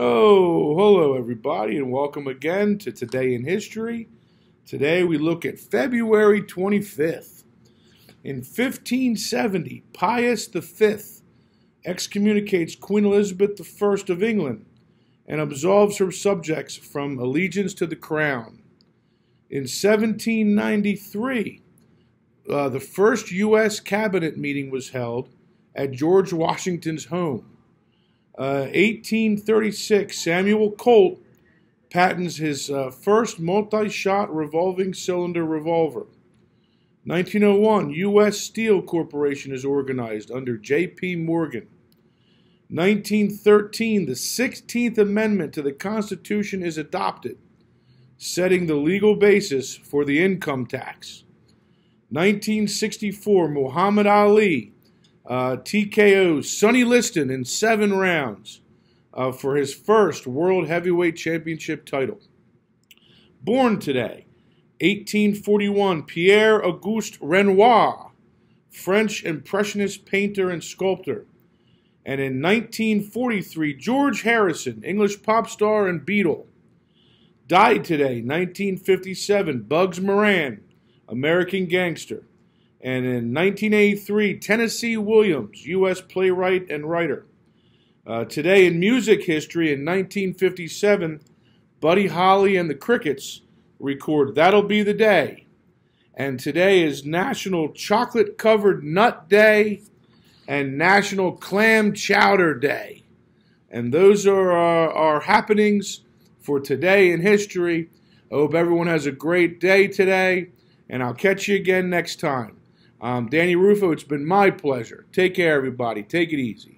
Oh, hello everybody, and welcome again to Today in History. Today we look at February 25th. In 1570, Pius V excommunicates Queen Elizabeth I of England and absolves her subjects from allegiance to the crown. In 1793, uh, the first U.S. cabinet meeting was held at George Washington's home. Uh, 1836, Samuel Colt patents his uh, first multi shot revolving cylinder revolver. 1901, U.S. Steel Corporation is organized under J.P. Morgan. 1913, the 16th Amendment to the Constitution is adopted, setting the legal basis for the income tax. 1964, Muhammad Ali uh, TKO Sonny Liston in seven rounds uh, for his first World Heavyweight Championship title. Born today, 1841, Pierre Auguste Renoir, French Impressionist painter and sculptor. And in 1943, George Harrison, English pop star and Beatle. Died today, 1957, Bugs Moran, American gangster. And in 1983, Tennessee Williams, U.S. playwright and writer. Uh, today in music history, in 1957, Buddy Holly and the Crickets record That'll Be the Day. And today is National Chocolate Covered Nut Day and National Clam Chowder Day. And those are our, our happenings for today in history. I hope everyone has a great day today, and I'll catch you again next time. Um, Danny Rufo, it's been my pleasure. Take care, everybody. Take it easy.